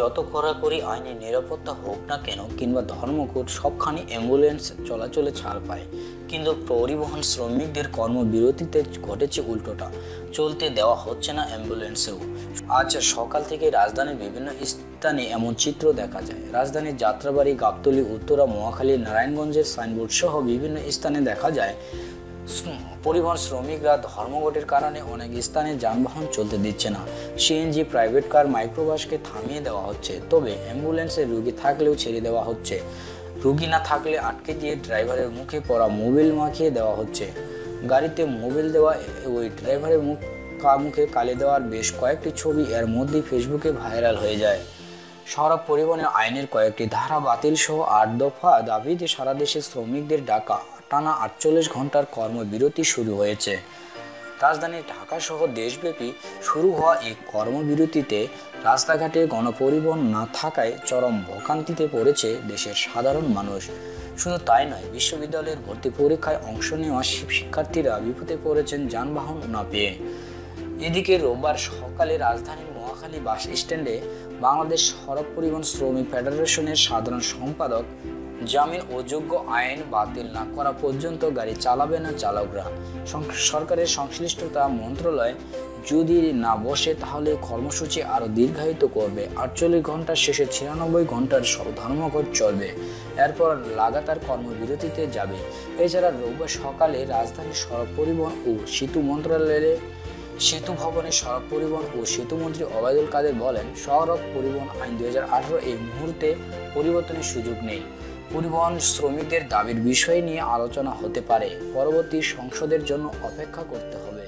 যত কড়াকড়ি আইনি নিরাপত্তা হোক না কেন কিংবা ধর্মঘট সবখানি অ্যাম্বুলেন্স চলাচলে ছাড় পায়। কিন্তু পরিবহন শ্রমিকদের কর্মবিরতিতে ঘটেছে উল্টোটা। চলতে দেওয়া হচ্ছে না অ্যাম্বুলেন্সেও। আজ সকাল থেকে রাজধানীর বিভিন্ন স্থানে এমন চিত্র দেখা যায়। রাজধানীর যাত্রাবাড়ি, গাবতলী, উত্তরা, মহাখালী, নারায়ণগঞ্জের সাইনবোর্ড সহ বিভিন্ন স্থানে দেখা যায় পরিবহন শ্রমিকরা ধর্মঘটের কারণে অনেক স্থানে যানবাহন চলতে দিচ্ছে না। সিএনজি প্রাইভেট কার মাইক্রোবাসকে থামিয়ে দেওয়া হচ্ছে। তবে অ্যাম্বুলেন্সে রুগী থাকলেও ছেড়ে দেওয়া হচ্ছে। রুগী না থাকলে আটকে দিয়ে ড্রাইভারের মুখে পড়া মোবিল মাখিয়ে দেওয়া হচ্ছে। গাড়িতে মোবিল দেওয়া ওই ড্রাইভারের মুখ মুখে কালি দেওয়ার বেশ কয়েকটি ছবি এর মধ্যেই ফেসবুকে ভাইরাল হয়ে যায়। সড়ক পরিবহনের আইনের কয়েকটি ধারা বাতিল সহ আট দফা দাবিতে সারা দেশে শ্রমিকদের ডাকা। টানা আটচল্লিশ ঘণ্টার কর্মবিরতি শুরু হয়েছে। রাজধানী ঢাকা সহ দেশব্যাপী শুরু হওয়া এই কর্মবিরতিতে রাস্তাঘাটে গণপরিবহন না থাকায় চরম ভোগান্তিতে পড়েছে দেশের সাধারণ মানুষ। শুধু তাই নয়, বিশ্ববিদ্যালয়ের ভর্তি পরীক্ষায় অংশ নেওয়া শিক্ষার্থীরা বিপদে পড়েছেন যানবাহন না পেয়ে। এদিকে রোববার সকালে রাজধানীর মহাখালী বাস স্ট্যান্ডে বাংলাদেশ সড়ক পরিবহন শ্রমিক ফেডারেশনের সাধারণ সম্পাদক জামিন অযোগ্য আইন বাতিল না করা পর্যন্ত গাড়ি চালাবে না চালকরা। সরকারের সংশ্লিষ্টতা মন্ত্রণালয় যদি না বসে, তাহলে কর্মসূচি আরও দীর্ঘায়িত করবে। আটচল্লিশ ঘণ্টার শেষে ছিয়ানব্বই ঘণ্টার ধর্মঘট চলবে। এরপর লাগাতার কর্মবিরতিতে যাবে। এছাড়া রোববার সকালে রাজধানীর সড়ক পরিবহন ও সেতু মন্ত্রণালয়ের সেতু ভবনে সড়ক পরিবহন ও সেতুমন্ত্রী ওবায়দুল কাদের বলেন, সড়ক পরিবহন আইন দু হাজার আঠারো এই মুহূর্তে পরিবর্তনের সুযোগ নেই। পরিবহন শ্রমিকদের দাবির বিষয় নিয়ে আলোচনা হতে পারে। পরবর্তী সংসদের জন্য অপেক্ষা করতে হবে।